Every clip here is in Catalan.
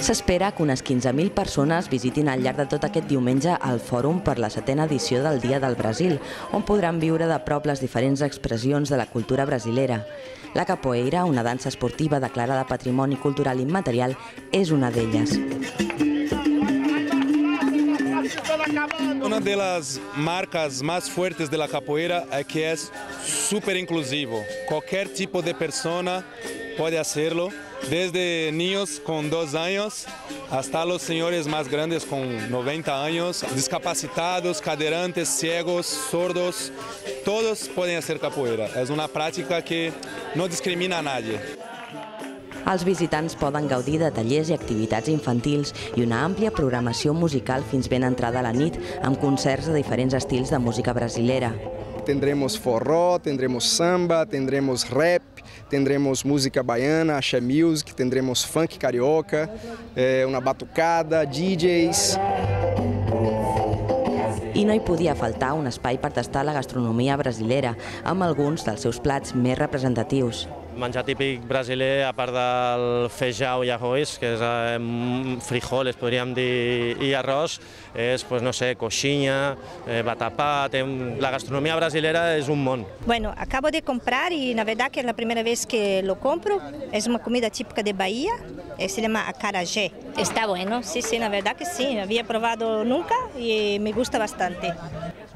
S'espera que unes 15.000 persones visitin al llarg de tot aquest diumenge el Fòrum per la setena edició del Dia del Brasil, on podran viure de prop les diferents expressions de la cultura brasilera. La capoeira, una dansa esportiva declarada Patrimoni Cultural Immaterial, és una d'elles. Una de las marcas más fuertes de la capoeira é que é super inclusivo. Qualquer tipo de persona pode hacerlo, desde niños con dos años hasta los señores más grandes con 90 años, discapacitados, cadeirantes, ciegos, sordos, todos podem hacer capoeira. É uma prática que não discrimina a nadie. Els visitants poden gaudir de tallers i activitats infantils i una àmplia programació musical fins ben entrada la nit, amb concerts de diferents estils de música brasilera. Tendremos forró, tendremos samba, tendremos rap, tendremos música baiana, axé music, tendremos funk carioca, eh, una batucada, DJs. I no hi podia faltar un espai per tastar la gastronomia brasilera, amb alguns dels seus plats més representatius. Menjar típic brasiler, a part del feijão i arroz, que és eh, frijoles, podríem dir, i arròs, és, pues, no sé, coxinha, eh, batapá... Té... La gastronomia brasilera és un món. Bueno, acabo de comprar y na verdad que es la primera vez que lo compro. Es una comida típica de Bahía, eh, se llama acarajé. Está bueno, sí, sí, la verdad que sí. Había probado nunca y me gusta bastante.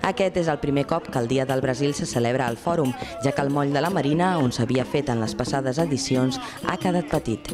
Aquest és el primer cop que el Dia del Brasil se celebra al Fòrum, ja que el moll de la Marina, on s'havia fet en les passades edicions, ha quedat petit.